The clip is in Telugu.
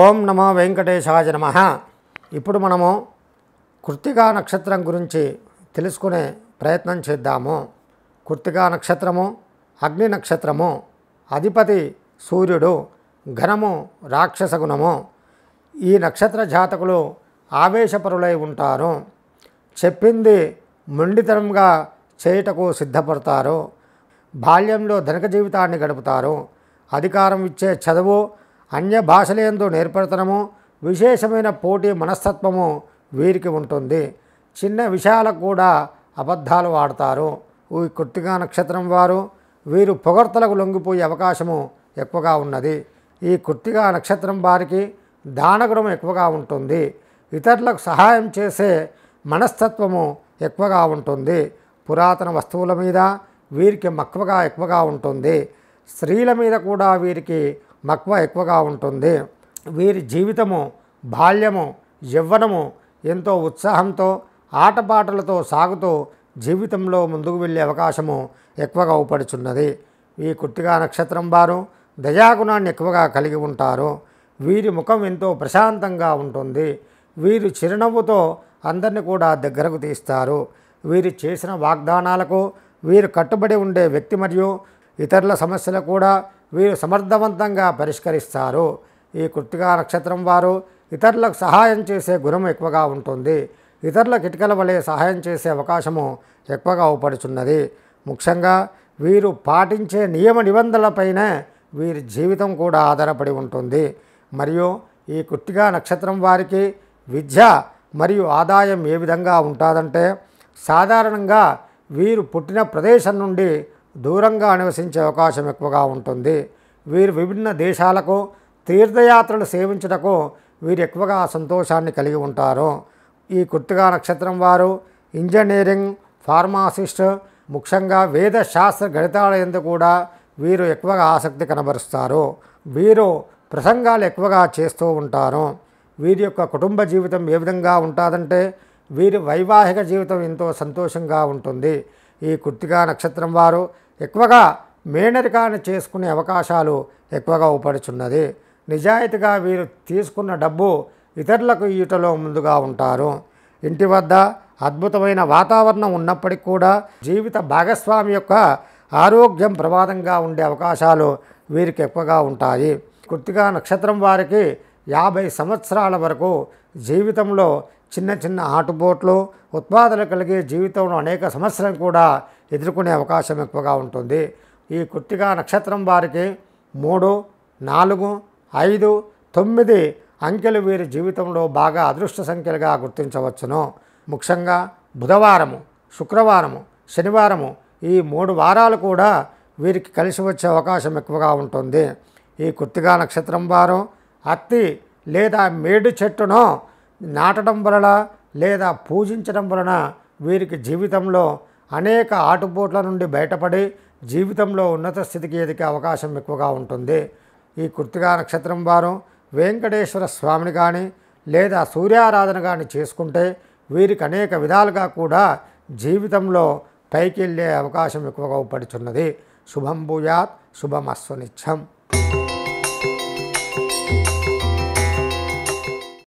ఓం నమో వెంకటేశాయ నమ. ఇప్పుడు మనము కృత్తికా నక్షత్రం గురించి తెలుసుకునే ప్రయత్నం చేద్దాము. కృత్తికా నక్షత్రము అగ్ని నక్షత్రము అధిపతి సూర్యుడు ఘనము రాక్షస గుణము. ఈ నక్షత్ర జాతకులు ఆవేశపరులై ఉంటారు. చెప్పింది మొండితనంగా చేయుటకు సిద్ధపడతారు. బాల్యంలో ధనిక జీవితాన్ని గడుపుతారు. అధికారం ఇచ్చే చదువు అన్య భాషలందు నేర్పడతనము విశేషమైన పోటీ మనస్తత్వము వీరికి ఉంటుంది. చిన్న విషయాలకు కూడా అబద్ధాలు ఆడతారు. ఈ కృత్తికా నక్షత్రం వారు వీరు పొగడ్తలకు లొంగిపోయే అవకాశము ఎక్కువగా ఉన్నది. ఈ కృత్తికా నక్షత్రం వారికి దానగుణం ఎక్కువగా ఉంటుంది. ఇతరులకు సహాయం చేసే మనస్తత్వము ఎక్కువగా ఉంటుంది. పురాతన వస్తువుల మీద వీరికి మక్కువగా ఎక్కువగా ఉంటుంది. స్త్రీల మీద కూడా వీరికి మక్కువ ఎక్కువగా ఉంటుంది. వీరి జీవితము బాల్యము యవ్వనము ఎంతో ఉత్సాహంతో ఆటపాటలతో సాగుతూ జీవితంలో ముందుకు వెళ్ళే అవకాశము ఎక్కువగా ఊపడుచున్నది. ఈ కుట్టిగా నక్షత్రం వారు దయాగుణాన్ని ఎక్కువగా కలిగి ఉంటారు. వీరి ముఖం ఎంతో ప్రశాంతంగా ఉంటుంది. వీరు చిరునవ్వుతో అందరిని కూడా దగ్గరకు తీస్తారు. వీరు చేసిన వాగ్దానాలకు వీరు కట్టుబడి ఉండే వ్యక్తి మరియు ఇతరుల సమస్యలు కూడా వీరు సమర్థవంతంగా పరిష్కరిస్తారు. ఈ కృత్తికా నక్షత్రం వారు ఇతరులకు సహాయం చేసే గుణం ఎక్కువగా ఉంటుంది. ఇతరుల కిటికల వలె సహాయం చేసే అవకాశము ఎక్కువగా అవపడుచున్నది ముఖ్యంగా వీరు పాటించే నియమ నిబంధనలపైనే వీరి జీవితం కూడా ఆధారపడి ఉంటుంది. మరియు ఈ కృత్తిగా నక్షత్రం వారికి విద్య మరియు ఆదాయం ఏ విధంగా ఉంటుందంటే సాధారణంగా వీరు పుట్టిన ప్రదేశం నుండి దూరంగా నివసించే అవకాశం ఎక్కువగా ఉంటుంది. వీరు విభిన్న దేశాలకు తీర్థయాత్రలు సేవించుటకు వీరు ఎక్కువగా సంతోషాన్ని కలిగి ఉంటారు. ఈ కుర్తిగా నక్షత్రం వారు ఇంజనీరింగ్ ఫార్మాసిస్ట్ ముఖ్యంగా వేద శాస్త్ర గణితాల ఎందు కూడా వీరు ఎక్కువగా ఆసక్తి కనబరుస్తారు. వీరు ప్రసంగాలు ఎక్కువగా చేస్తూ ఉంటారు. వీరి యొక్క కుటుంబ జీవితం ఏ విధంగా ఉంటుందంటే వీరి వైవాహిక జీవితం ఎంతో సంతోషంగా ఉంటుంది. ఈ కుర్తిగా నక్షత్రం వారు ఎక్కువగా మేనరికాన్ని చేసుకునే అవకాశాలు ఎక్కువగా ఉపడుచున్నది నిజాయితీగా వీరు తీసుకున్న డబ్బు ఇతరులకు ఈటలో ముందుగా ఉంటారు. ఇంటి వద్ద అద్భుతమైన వాతావరణం ఉన్నప్పటికీ కూడా జీవిత భాగస్వామి యొక్క ఆరోగ్యం ప్రమాదంగా ఉండే అవకాశాలు వీరికి ఎక్కువగా ఉంటాయి. కృతిగా నక్షత్రం వారికి యాభై సంవత్సరాల వరకు జీవితంలో చిన్న చిన్న ఆటుపోట్లు ఉత్పాదనలు కలిగే జీవితంలో అనేక సమస్యలను కూడా ఎదుర్కొనే అవకాశం ఎక్కువగా ఉంటుంది. ఈ కృత్తిగా నక్షత్రం వారికి మూడు నాలుగు ఐదు తొమ్మిది అంకెలు వీరి జీవితంలో బాగా అదృష్ట సంఖ్యలుగా గుర్తించవచ్చును. ముఖ్యంగా బుధవారము శుక్రవారము శనివారము ఈ మూడు వారాలు కూడా వీరికి కలిసి వచ్చే అవకాశం ఎక్కువగా ఉంటుంది. ఈ కృత్తిగా నక్షత్రం వారు అత్తి లేదా మేడి చెట్టును నాటడం వలన లేదా పూజించడం వలన వీరికి జీవితంలో అనేక ఆటుపోట్ల నుండి బయటపడి జీవితంలో ఉన్నత స్థితికి ఎదిగే అవకాశం ఎక్కువగా ఉంటుంది. ఈ కృతిగా నక్షత్రం వారు వెంకటేశ్వర స్వామిని కానీ లేదా సూర్యారాధన కానీ చేసుకుంటే వీరికి అనేక విధాలుగా కూడా జీవితంలో పైకి వెళ్ళే అవకాశం ఎక్కువగా పడుచున్నది శుభం భూయాత్ శుభమస్వనిచ్చం